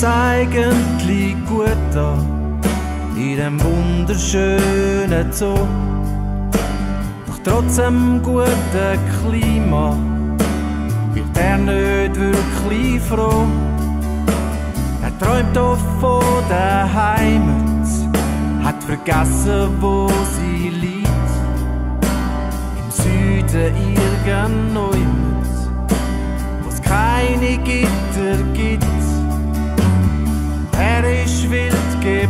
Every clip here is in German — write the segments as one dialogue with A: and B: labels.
A: hätt's eigentlich gut da in dem wunderschönen Zoo. Doch trotz dem guten Klima wird er nicht wirklich froh. Er träumt oft von der Heimat, hat vergessen, wo sie liegt. Im Süden irgendwo, wo's keine Gitter gibt.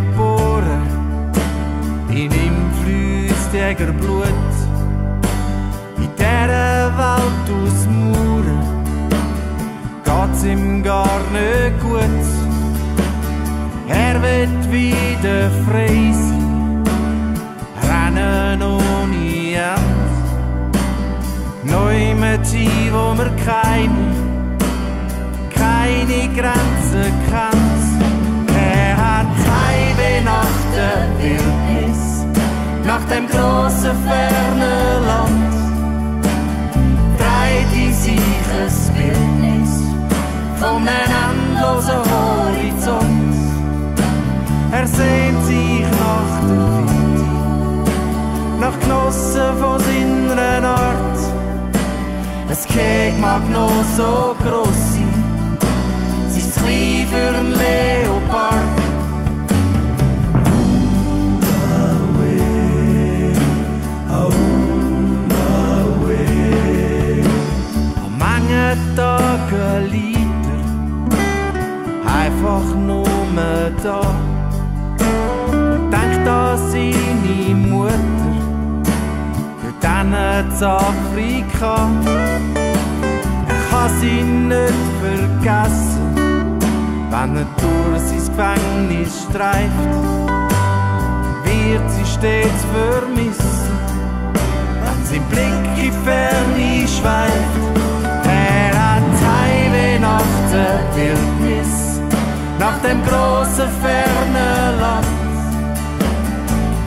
A: Geboren, in ihm fließt Jägerblut. In dieser Welt aus Mauern geht's ihm gar nicht gut. Er wird wieder frei sein, rennen ohne End. Neu mit wo wir keine, keine Grenzen dem großen fernen Land. Dreit in sich ein Bildnis von einem endlosen Horizont. Er sehnt sich nach der Weite, nach Genossen von seiner Art. Es Keg mag noch so gross sein, da und denkt an seine Mutter, dort hinten in Afrika. Er kann sie nicht vergessen, wenn er durch sein Gefängnis streift, wird sie stets vermissen, wenn sein Blick in Ferne schweift. Dem großen fernen Land.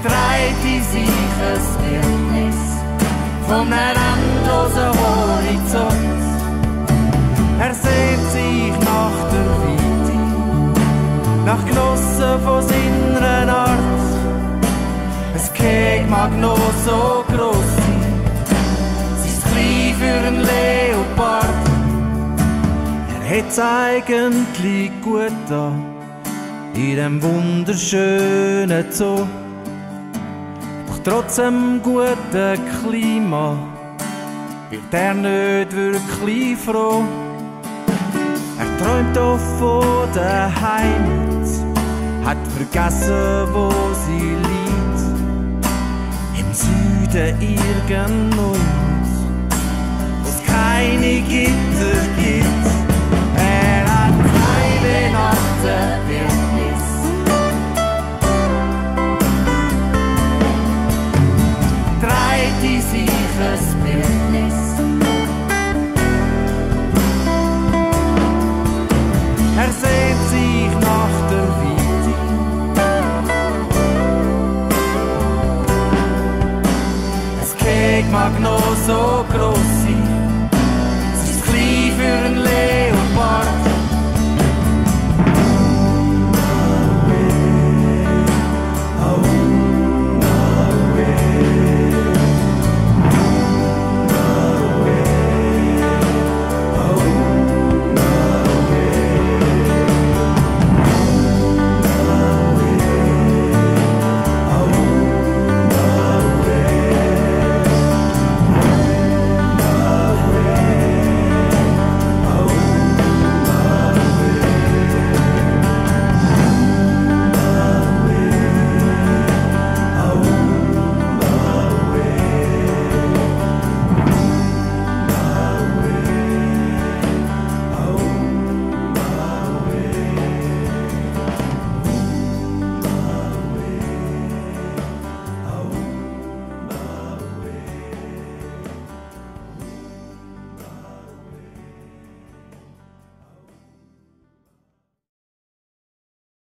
A: Dreit in sich ein Bildnis von einem endlosen Horizont. Er sehnt sich nach der Weite, nach Genossen von seiner Art. Es Keg mag noch so gross Hätt's eigentlich gut da in dem wunderschönen Zoo. Doch trotz dem guten Klima wird er nicht wirklich froh. Er träumt oft von der Heimat, hat vergessen, wo sie liegt. Im Süden irgendwo, wo's keine Gitter gibt. Bildnis. Er sehnt sich nach der Weite. Es Keg mag noch so gross